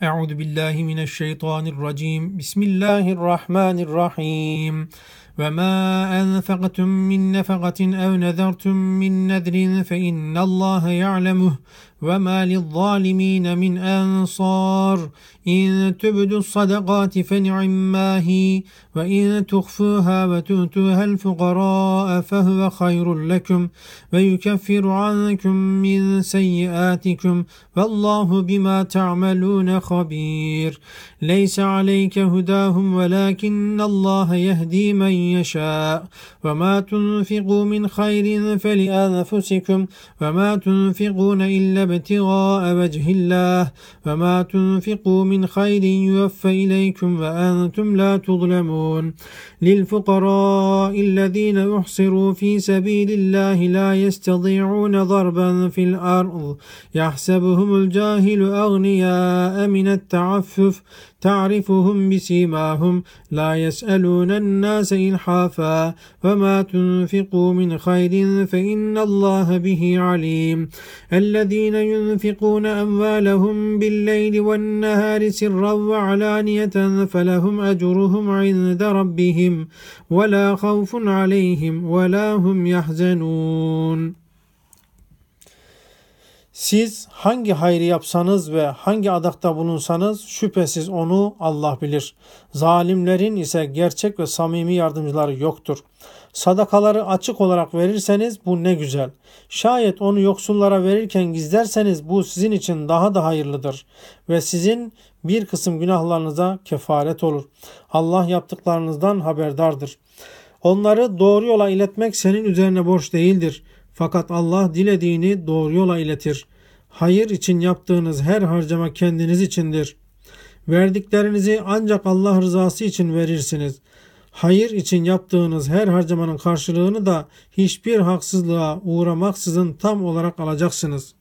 Euzu billahi mineşşeytanirracim. Bismillahirrahmanirrahim. Ve ma enfaqtum min nefaqatin ev nedertum min nedrin fe innallaha ya'lemuh وما للظالمين من أنصار إن تبدوا الصدقات فنعما هي وإن تخفوها وتؤتوها الفقراء فهو خير لكم ويكفر عنكم من سيئاتكم والله بما تعملون خبير ليس عليك هداهم ولكن الله يهدي من يشاء وما تنفقوا من خير فلأنفسكم وما تنفقون إلا ابتغاء وجه الله وما تنفقوا من خير يوفى إليكم وأنتم لا تظلمون للفقراء الذين يحصروا في سبيل الله لا يستطيعون ضربا في الأرض يحسبهم الجاهل أغنياء من التعفف تعرفهم بسيماهم لا يسألون الناس إلحافا وما تنفقوا من خير فإن الله به عليم الذين ينفقون أموالهم بالليل والنهار سرا وعلانية فلهم أجرهم عند ربهم ولا خوف عليهم ولا هم يحزنون. Siz hangi hayrı yapsanız ve hangi adakta bulunsanız şüphesiz onu Allah bilir. Zalimlerin ise gerçek ve samimi yardımcıları yoktur. Sadakaları açık olarak verirseniz bu ne güzel. Şayet onu yoksullara verirken gizlerseniz bu sizin için daha da hayırlıdır ve sizin bir kısım günahlarınıza kefaret olur. Allah yaptıklarınızdan haberdardır. Onları doğru yola iletmek senin üzerine borç değildir. Fakat Allah dilediğini doğru yola iletir. Hayır için yaptığınız her harcama kendiniz içindir. Verdiklerinizi ancak Allah rızası için verirsiniz. Hayır için yaptığınız her harcamanın karşılığını da hiçbir haksızlığa uğramaksızın tam olarak alacaksınız.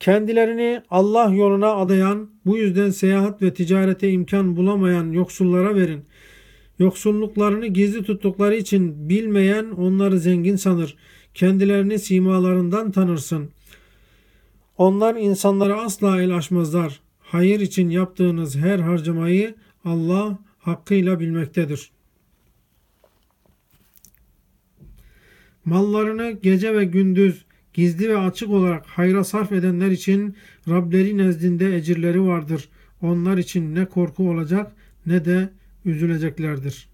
Kendilerini Allah yoluna adayan, bu yüzden seyahat ve ticarete imkan bulamayan yoksullara verin. Yoksulluklarını gizli tuttukları için bilmeyen onları zengin sanır. Kendilerini simalarından tanırsın. Onlar insanlara asla el açmazlar. Hayır için yaptığınız her harcamayı Allah hakkıyla bilmektedir. Mallarını gece ve gündüz gizli ve açık olarak hayra sarf edenler için Rableri nezdinde ecirleri vardır. Onlar için ne korku olacak ne de üzüleceklerdir.